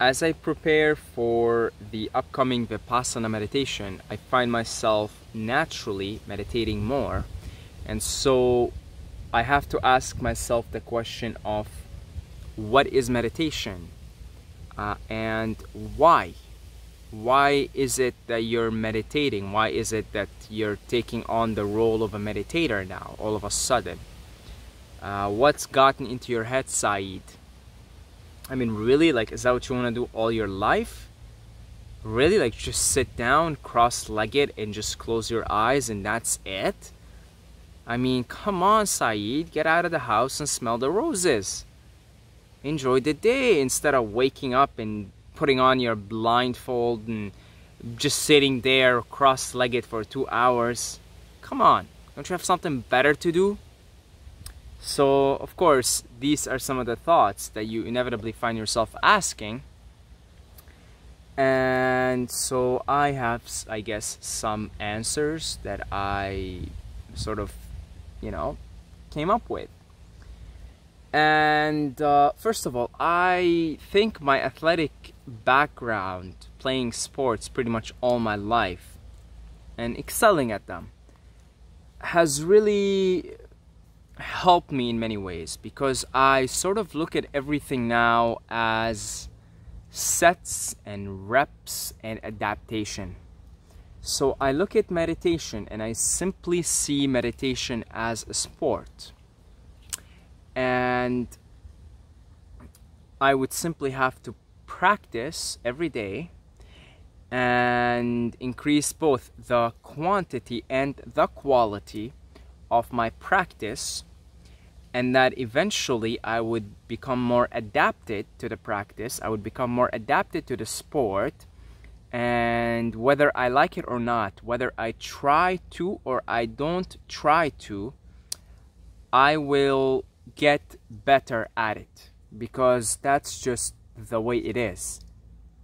as I prepare for the upcoming Vipassana meditation, I find myself naturally meditating more. And so I have to ask myself the question of what is meditation uh, and why? Why is it that you're meditating? Why is it that you're taking on the role of a meditator now all of a sudden? Uh, what's gotten into your head, Saeed? I mean, really? Like, is that what you want to do all your life? Really? Like, just sit down, cross legged, and just close your eyes, and that's it? I mean, come on, Saeed. Get out of the house and smell the roses. Enjoy the day instead of waking up and putting on your blindfold and just sitting there cross legged for two hours. Come on. Don't you have something better to do? So, of course, these are some of the thoughts that you inevitably find yourself asking. And so I have, I guess, some answers that I sort of, you know, came up with. And uh, first of all, I think my athletic background, playing sports pretty much all my life and excelling at them, has really helped me in many ways because I sort of look at everything now as sets and reps and adaptation. So I look at meditation and I simply see meditation as a sport. And I would simply have to practice every day and increase both the quantity and the quality of my practice and that eventually I would become more adapted to the practice, I would become more adapted to the sport, and whether I like it or not, whether I try to or I don't try to, I will get better at it because that's just the way it is.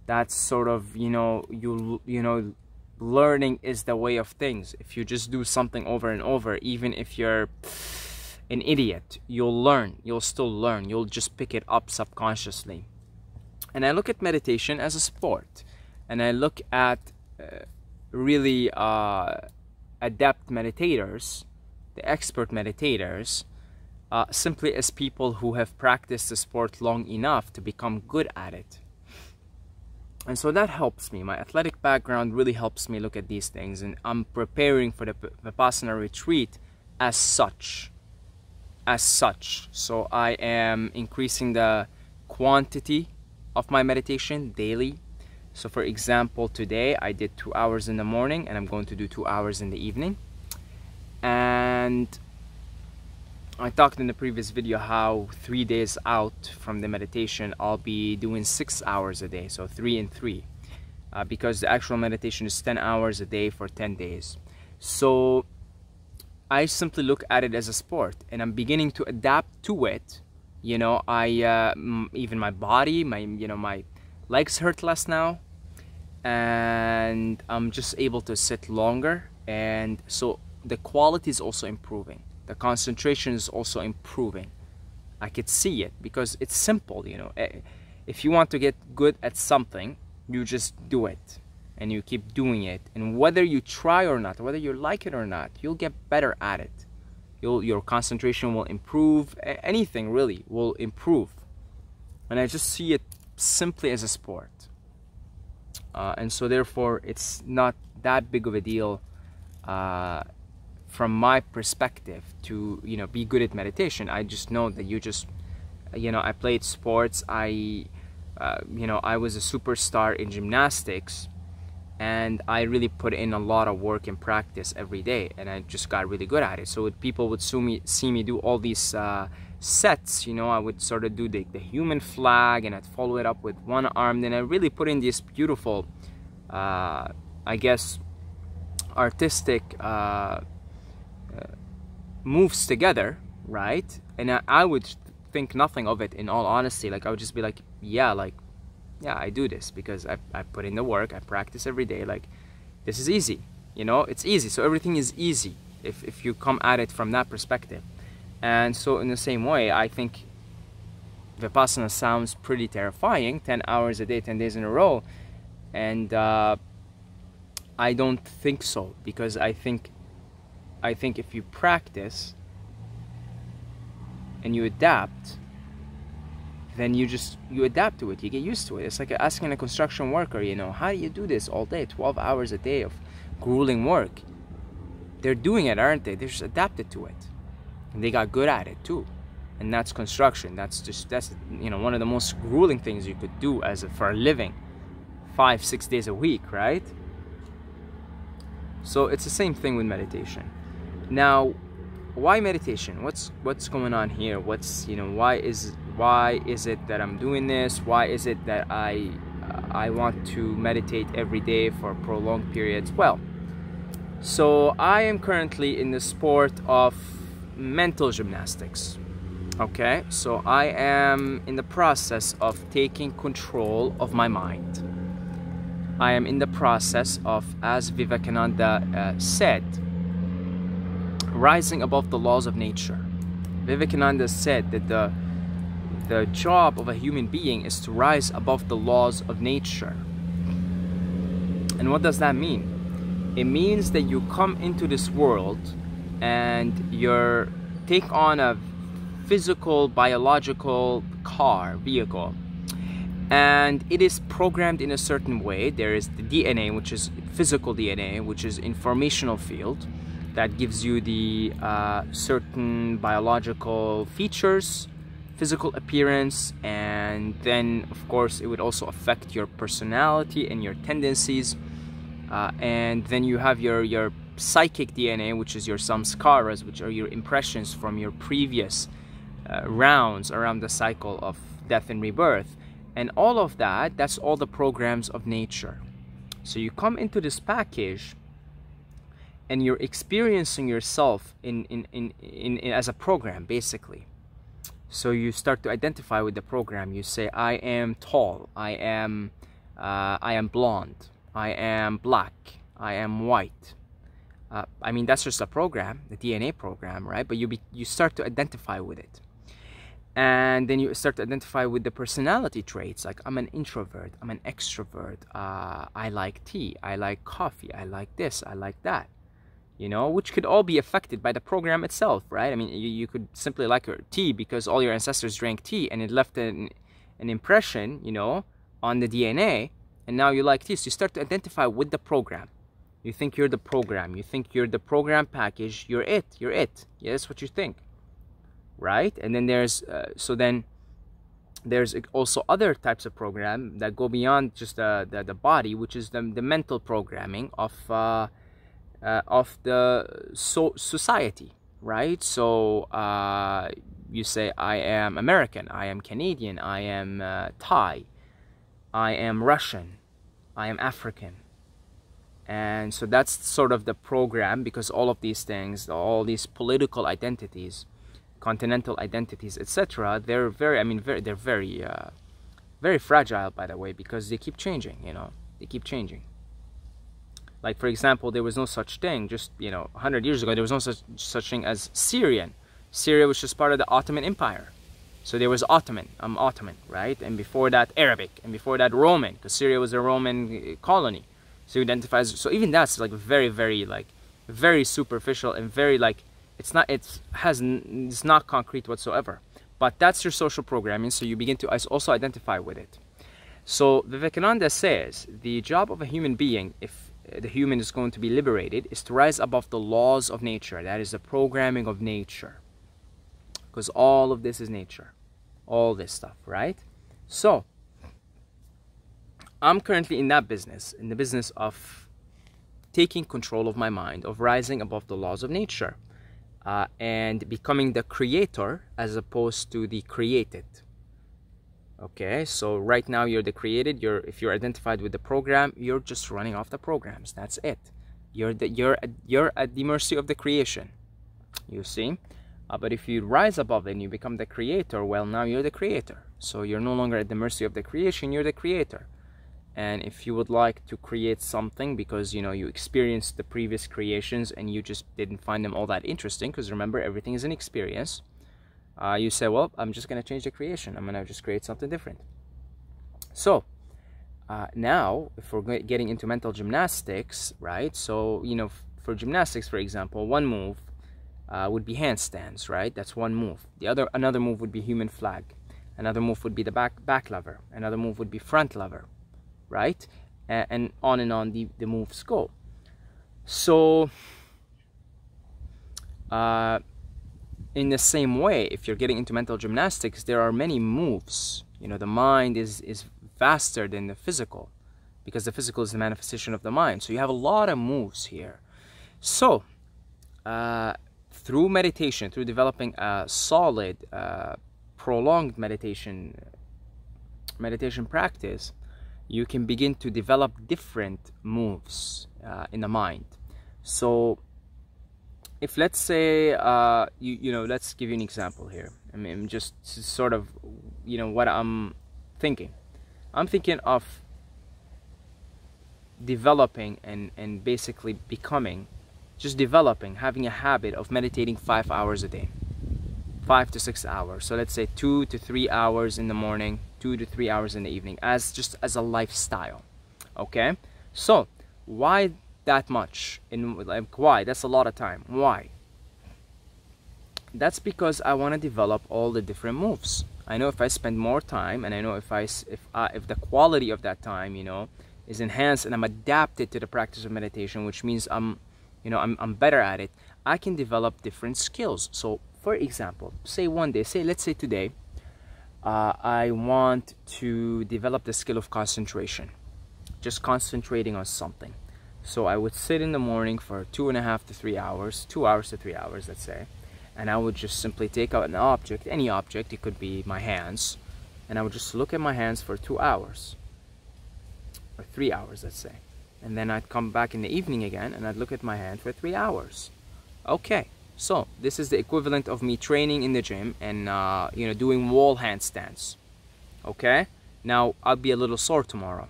That's sort of, you know, you you know, learning is the way of things. If you just do something over and over, even if you're an idiot. You'll learn. You'll still learn. You'll just pick it up subconsciously. And I look at meditation as a sport. And I look at uh, really uh, adept meditators, the expert meditators, uh, simply as people who have practiced the sport long enough to become good at it. And so that helps me. My athletic background really helps me look at these things. And I'm preparing for the Vipassana retreat as such as such. So I am increasing the quantity of my meditation daily. So for example, today I did two hours in the morning and I'm going to do two hours in the evening. And I talked in the previous video how three days out from the meditation, I'll be doing six hours a day. So three and three. Uh, because the actual meditation is 10 hours a day for 10 days. So I simply look at it as a sport and I'm beginning to adapt to it. You know, I uh, even my body, my you know, my legs hurt less now and I'm just able to sit longer and so the quality is also improving. The concentration is also improving. I could see it because it's simple, you know. Eh, if you want to get good at something, you just do it and you keep doing it. And whether you try or not whether you like it or not you'll get better at it. You'll your concentration will improve. Anything really will improve. And i just see it simply as a sport. Uh, and so therefore it's not that big of a deal uh, from my perspective to you know be good at meditation. I just know that you just you know i played sports. I uh, you know i was a superstar in gymnastics and I really put in a lot of work and practice every day and I just got really good at it. So people would see me, see me do all these uh, sets you know I would sort of do the, the human flag and I'd follow it up with one arm. Then I really put in these beautiful uh, I guess artistic uh, uh moves together right? And I, I would think nothing of it in all honesty. Like I would just be like yeah like yeah, I do this because I, I put in the work, I practice every day. Like, this is easy, you know, it's easy. So everything is easy if, if you come at it from that perspective. And so, in the same way, I think vipassana sounds pretty terrifying 10 hours a day 10 days in a row and uh, i don't think so because i think i think if you practice and you adapt then you just you adapt to it you get used to it. It's like asking a construction worker you know how do you do this all day 12 hours a day of grueling work? They're doing it aren't they? They're just adapted to it. And they got good at it too. And that's construction. That's just that's you know one of the most grueling things you could do as a, for a living. Five six days a week right? So it's the same thing with meditation. Now why meditation? What's what's going on here? What's you know why is why is it that i'm doing this? Why is it that i uh, i want to meditate every day for prolonged periods? Well so i am currently in the sport of mental gymnastics okay? So i am in the process of taking control of my mind. I am in the process of as vivekananda uh, said rising above the laws of nature. Vivekananda said that the the job of a human being is to rise above the laws of nature. And what does that mean? It means that you come into this world and you take on a physical, biological car, vehicle. And it is programmed in a certain way. There is the DNA, which is physical DNA, which is informational field that gives you the uh, certain biological features physical appearance and then of course it would also affect your personality and your tendencies. Uh, and then you have your your psychic DNA which is your samskaras which are your impressions from your previous uh, rounds around the cycle of death and rebirth. And all of that that's all the programs of nature. So you come into this package and you're experiencing yourself in, in, in, in, in as a program basically so you start to identify with the program. You say i am tall. I am uh, i am blonde. I am black. I am white. Uh, i mean that's just a program the dna program right? But you be, you start to identify with it. And then you start to identify with the personality traits like i'm an introvert. I'm an extrovert. Uh, i like tea. I like coffee. I like this. I like that you know, which could all be affected by the program itself, right? I mean, you, you could simply like your tea because all your ancestors drank tea and it left an, an impression, you know, on the DNA, and now you like tea. So you start to identify with the program. You think you're the program. You think you're the program package. You're it. You're it. Yeah, that's what you think, right? And then there's uh, so then there's also other types of program that go beyond just the the, the body, which is the the mental programming of. Uh, uh, of the so society, right? So uh, you say, I am American, I am Canadian, I am uh, Thai, I am Russian, I am African. And so that's sort of the program because all of these things, all these political identities, continental identities, etc., they're very, I mean, very, they're very, uh, very fragile, by the way, because they keep changing, you know, they keep changing. Like for example, there was no such thing just you know 100 years ago. There was no such such thing as Syrian. Syria was just part of the Ottoman Empire. So there was Ottoman, I'm Ottoman, right? And before that, Arabic, and before that, Roman, because Syria was a Roman uh, colony. So identifies. So even that's like very, very like very superficial and very like it's not it's has it's not concrete whatsoever. But that's your social programming. So you begin to also identify with it. So Vivekananda says the job of a human being, if the human is going to be liberated is to rise above the laws of nature. That is the programming of nature. Because all of this is nature. All this stuff, right? So, I'm currently in that business, in the business of taking control of my mind, of rising above the laws of nature, uh, and becoming the creator as opposed to the created okay so right now you're the created you're if you're identified with the program you're just running off the programs that's it. You're the you're you're at the mercy of the creation you see? Uh, but if you rise above and you become the creator well now you're the creator. So you're no longer at the mercy of the creation you're the creator. And if you would like to create something because you know you experienced the previous creations and you just didn't find them all that interesting because remember everything is an experience uh, you say, well, I'm just going to change the creation. I'm going to just create something different. So uh, now, if we're getting into mental gymnastics, right? So, you know, for gymnastics, for example, one move uh, would be handstands, right? That's one move. The other, another move would be human flag. Another move would be the back back lever. Another move would be front lever, right? And, and on and on the, the moves go. So, uh, in the same way, if you're getting into mental gymnastics, there are many moves. You know, the mind is, is faster than the physical because the physical is the manifestation of the mind. So you have a lot of moves here. So, uh, through meditation, through developing a solid, uh, prolonged meditation, meditation practice, you can begin to develop different moves uh, in the mind. So, if let's say uh, you you know let's give you an example here. I mean just sort of you know what i'm thinking. I'm thinking of developing and and basically becoming just developing having a habit of meditating five hours a day. Five to six hours. So let's say two to three hours in the morning two to three hours in the evening as just as a lifestyle. Okay? So why that much in like why? That's a lot of time. Why? That's because I want to develop all the different moves. I know if I spend more time and I know if I if I, if the quality of that time you know is enhanced and I'm adapted to the practice of meditation which means I'm you know I'm, I'm better at it I can develop different skills. So for example say one day say let's say today uh, I want to develop the skill of concentration. Just concentrating on something so I would sit in the morning for two and a half to three hours, two hours to three hours, let's say, and I would just simply take out an object, any object, it could be my hands, and I would just look at my hands for two hours, or three hours, let's say. And then I'd come back in the evening again, and I'd look at my hand for three hours. Okay, so this is the equivalent of me training in the gym and, uh, you know, doing wall handstands. Okay? Now, I'll be a little sore tomorrow,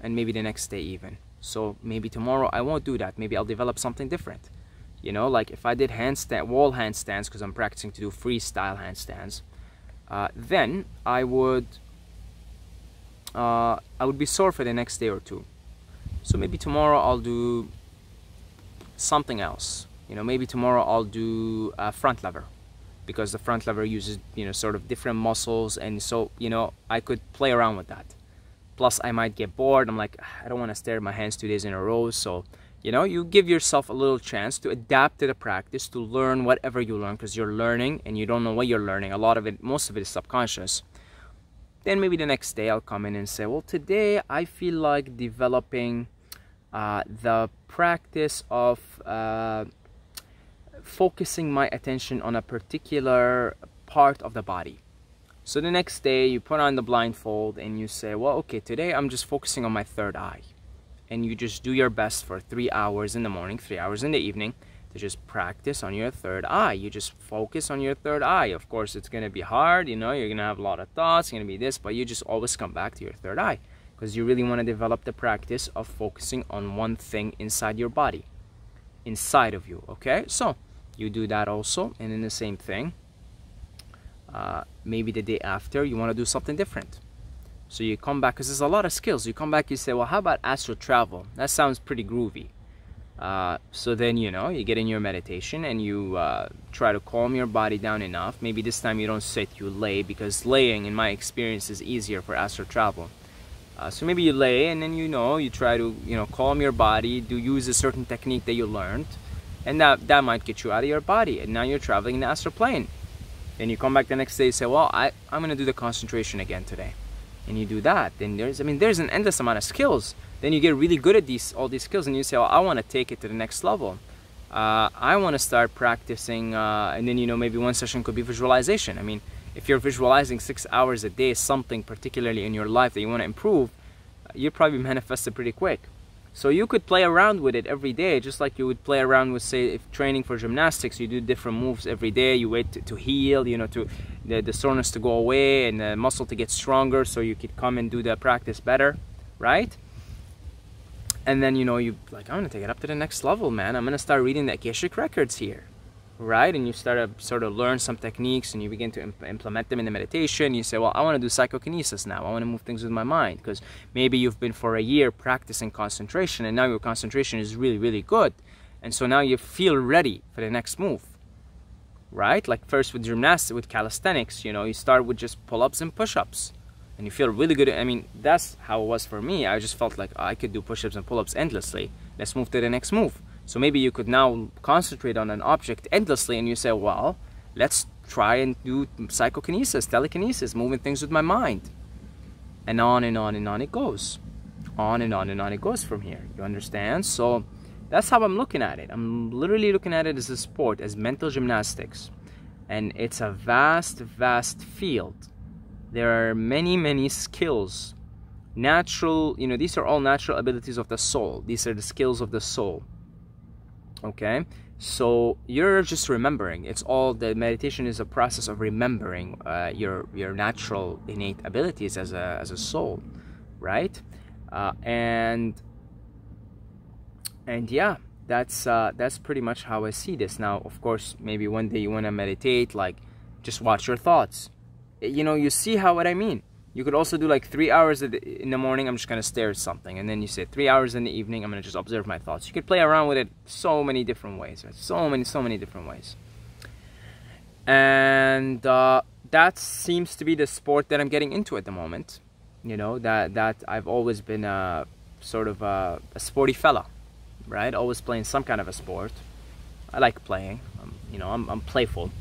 and maybe the next day even so maybe tomorrow I won't do that. Maybe I'll develop something different. You know like if I did handstand wall handstands because I'm practicing to do freestyle handstands uh, then I would uh, I would be sore for the next day or two. So maybe tomorrow I'll do something else. You know maybe tomorrow I'll do a front lever because the front lever uses you know sort of different muscles and so you know I could play around with that plus i might get bored. I'm like i don't want to stare at my hands two days in a row. So you know you give yourself a little chance to adapt to the practice to learn whatever you learn because you're learning and you don't know what you're learning. A lot of it most of it is subconscious. Then maybe the next day i'll come in and say well today i feel like developing uh, the practice of uh, focusing my attention on a particular part of the body so the next day you put on the blindfold and you say, well, okay, today I'm just focusing on my third eye. And you just do your best for three hours in the morning, three hours in the evening to just practice on your third eye. You just focus on your third eye. Of course, it's going to be hard, you know, you're going to have a lot of thoughts, going to be this, but you just always come back to your third eye because you really want to develop the practice of focusing on one thing inside your body, inside of you, okay? So, you do that also, and then the same thing uh, maybe the day after you want to do something different. So you come back because there's a lot of skills. You come back you say well how about astral travel? That sounds pretty groovy. Uh, so then you know you get in your meditation and you uh, try to calm your body down enough. Maybe this time you don't sit you lay because laying in my experience is easier for astral travel. Uh, so maybe you lay and then you know you try to you know calm your body do use a certain technique that you learned and that that might get you out of your body. And now you're traveling in the astral plane then you come back the next day, say, well, I, I'm going to do the concentration again today. And you do that. Then there's, I mean, there's an endless amount of skills. Then you get really good at these, all these skills and you say, well, I want to take it to the next level. Uh, I want to start practicing, uh, and then, you know, maybe one session could be visualization. I mean, if you're visualizing six hours a day, something particularly in your life that you want to improve, you probably manifest it pretty quick. So you could play around with it every day, just like you would play around with, say, if training for gymnastics, you do different moves every day. You wait to, to heal, you know, to the, the soreness to go away and the muscle to get stronger, so you could come and do the practice better, right? And then you know you like I'm gonna take it up to the next level, man. I'm gonna start reading the Akashic records here. Right? And you start to sort of learn some techniques and you begin to imp- implement them in the meditation. You say, well, I want to do psychokinesis now. I want to move things with my mind because maybe you've been for a year practicing concentration and now your concentration is really, really good. And so now you feel ready for the next move, right? Like first with gymnastics, with calisthenics, you know, you start with just pull ups and push ups. And you feel really good. I mean, that's how it was for me. I just felt like oh, I could do push ups and pull ups endlessly. Let's move to the next move so maybe you could now concentrate on an object endlessly and you say, well, let's try and do psychokinesis, telekinesis, moving things with my mind. And on and on and on it goes. On and on and on it goes from here. You understand? So that's how I'm looking at it. I'm literally looking at it as a sport, as mental gymnastics. And it's a vast, vast field. There are many, many skills. Natural, you know, these are all natural abilities of the soul. These are the skills of the soul okay? So you're just remembering. It's all the meditation is a process of remembering uh, your your natural innate abilities as a as a soul right? Uh, and and yeah that's uh, that's pretty much how I see this. Now of course maybe one day you want to meditate like just watch your thoughts. You know you see how what I mean you could also do like three hours in the morning, I'm just gonna stare at something. And then you say three hours in the evening, I'm gonna just observe my thoughts. You could play around with it so many different ways, right? So many, so many different ways. And uh, that seems to be the sport that I'm getting into at the moment. You know, that, that I've always been a sort of a, a sporty fella, right? Always playing some kind of a sport. I like playing, um, you know, I'm, I'm playful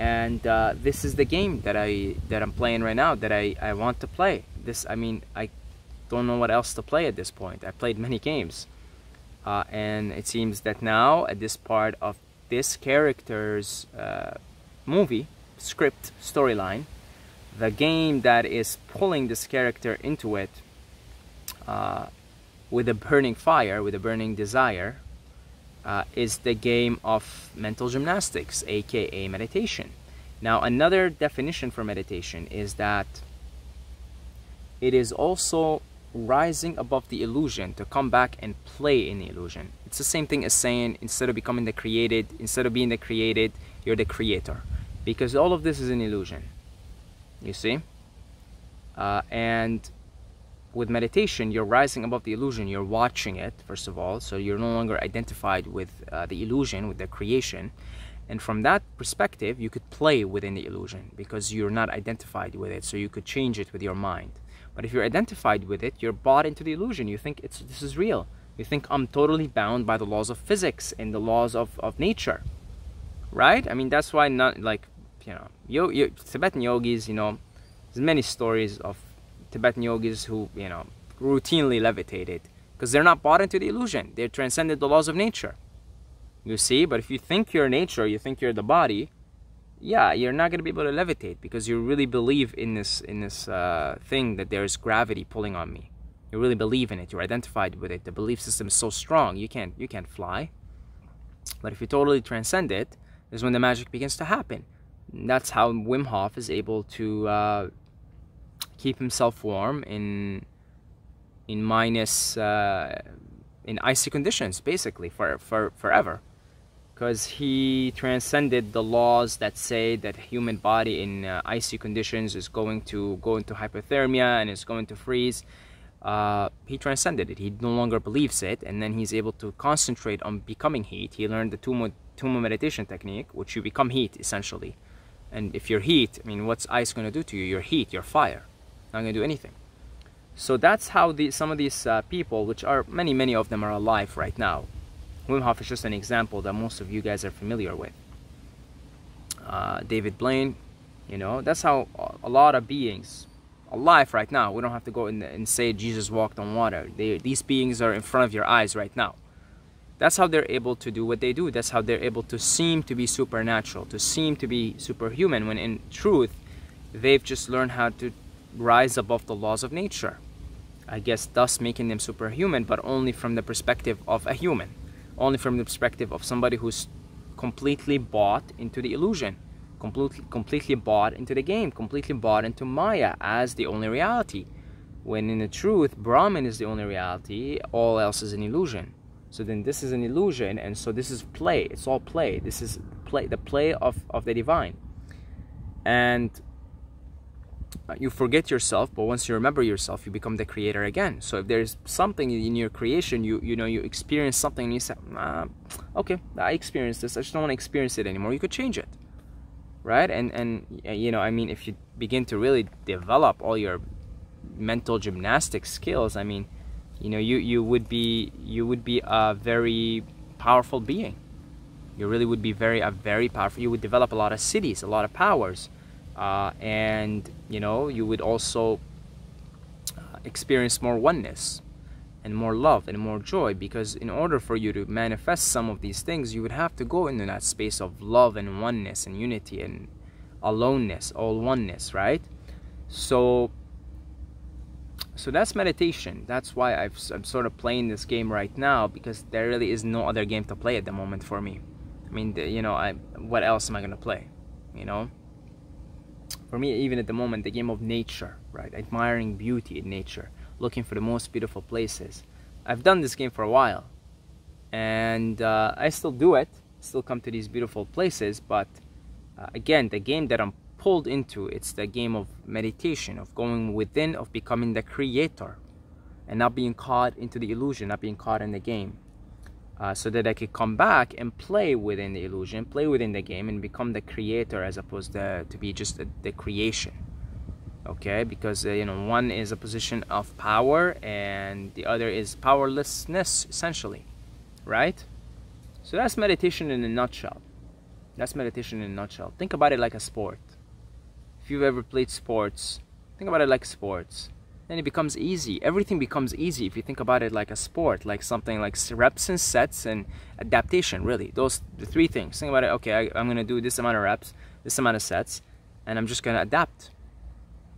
and uh, this is the game that I that I'm playing right now that I, I want to play. This I mean I don't know what else to play at this point. I played many games. Uh, and it seems that now at this part of this character's uh, movie script storyline the game that is pulling this character into it uh, with a burning fire with a burning desire uh, is the game of mental gymnastics, aka meditation. Now, another definition for meditation is that it is also rising above the illusion to come back and play in the illusion. It's the same thing as saying instead of becoming the created, instead of being the created, you're the creator. Because all of this is an illusion. You see? Uh, and with meditation, you're rising above the illusion. You're watching it, first of all. So you're no longer identified with uh, the illusion, with the creation. And from that perspective, you could play within the illusion because you're not identified with it. So you could change it with your mind. But if you're identified with it, you're bought into the illusion. You think it's this is real. You think I'm totally bound by the laws of physics and the laws of, of nature. Right? I mean, that's why not like, you know, yo, yo, Tibetan yogis, you know, there's many stories of Tibetan yogis who, you know, routinely levitated because they're not bought into the illusion. They transcended the laws of nature. You see, but if you think you're nature, you think you're the body, yeah, you're not going to be able to levitate because you really believe in this in this uh, thing that there's gravity pulling on me. You really believe in it. You're identified with it. The belief system is so strong. You can't you can't fly. But if you totally transcend it, is when the magic begins to happen. That's how Wim Hof is able to uh, keep himself warm in in minus uh, in icy conditions basically for, for forever. Because he transcended the laws that say that human body in uh, icy conditions is going to go into hypothermia and is going to freeze. Uh, he transcended it. He no longer believes it and then he's able to concentrate on becoming heat. He learned the tummo, tummo meditation technique which you become heat essentially. And if you're heat i mean what's ice going to do to you? You're heat. You're fire not going to do anything. So that's how the, some of these uh, people, which are many, many of them are alive right now. Wim Hof is just an example that most of you guys are familiar with. Uh, David Blaine, you know, that's how a lot of beings alive right now. We don't have to go in and say Jesus walked on water. They, these beings are in front of your eyes right now. That's how they're able to do what they do. That's how they're able to seem to be supernatural, to seem to be superhuman, when in truth, they've just learned how to rise above the laws of nature. I guess thus making them superhuman, but only from the perspective of a human, only from the perspective of somebody who's completely bought into the illusion, completely, completely bought into the game, completely bought into Maya as the only reality. When in the truth, Brahman is the only reality, all else is an illusion. So then this is an illusion, and so this is play. It's all play. This is play the play of, of the divine and Uh, you forget yourself but once you remember yourself you become the creator again. So if there's something in your creation you you know you experience something and you say okay i experienced this. I just don't want to experience it anymore. You could change it right? And and you know i mean if you begin to really develop all your mental gymnastic skills i mean you know you you would be you would be a very powerful being. You really would be very a very powerful you would develop a lot of siddhis a lot of powers uh, and you know you would also uh, experience more oneness and more love and more joy because in order for you to manifest some of these things you would have to go into that space of love and oneness and unity and aloneness all oneness right? So so that's meditation. That's why i am sort of playing this game right now because there really is no other game to play at the moment for me. I mean, you know, I what else am I gonna play? You know, for me, even at the moment, the game of nature, right? Admiring beauty in nature, looking for the most beautiful places. I've done this game for a while, and uh, I still do it. Still come to these beautiful places, but uh, again, the game that I'm pulled into, it's the game of meditation, of going within, of becoming the creator, and not being caught into the illusion, not being caught in the game uh, so that I could come back and play within the illusion, play within the game, and become the creator as opposed to, to be just the, creation. Okay, because uh, you know one is a position of power and the other is powerlessness, essentially, right? So that's meditation in a nutshell. That's meditation in a nutshell. Think about it like a sport. If you've ever played sports, think about it like sports then it becomes easy. Everything becomes easy if you think about it like a sport, like something like reps and sets and adaptation, really. Those the three things. Think about it, okay, I, I'm gonna do this amount of reps, this amount of sets, and I'm just gonna adapt.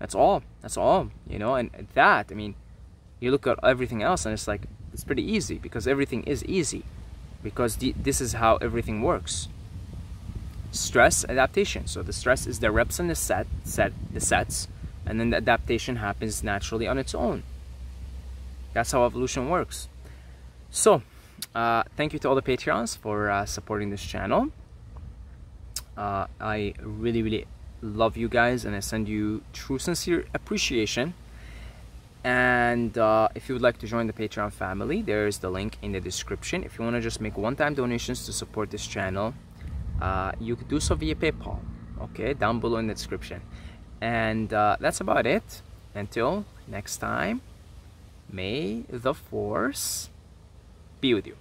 That's all. That's all, you know, and that, I mean, you look at everything else and it's like, it's pretty easy because everything is easy because the, this is how everything works. Stress, adaptation. So the stress is the reps and the set, set, the sets, and then the adaptation happens naturally on its own. That's how evolution works. So, uh, thank you to all the Patreons for uh, supporting this channel. Uh, I really, really love you guys and I send you true, sincere appreciation. And uh, if you would like to join the Patreon family, there's the link in the description. If you want to just make one-time donations to support this channel, uh, you could do so via PayPal. Okay, down below in the description. And uh, that's about it. Until next time, may the force be with you.